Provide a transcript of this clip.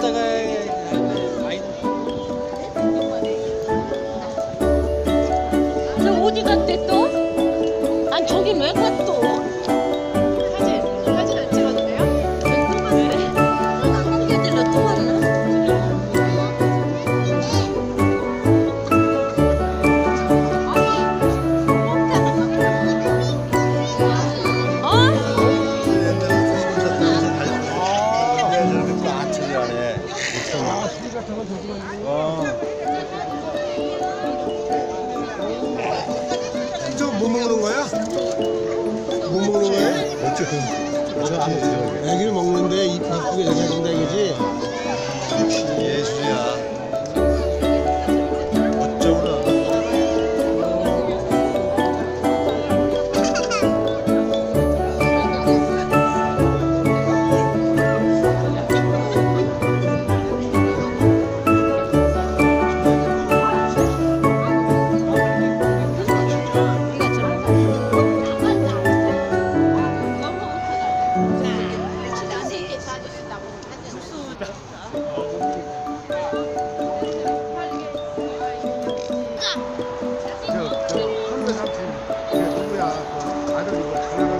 互い。 아, 수리 같은 건 저기 아. 저못 먹는 거야? 못 먹는 거야? 어째? 애기를 먹는데 이쁘게 생긴다 이거지? 예수야. 还是有个成年人。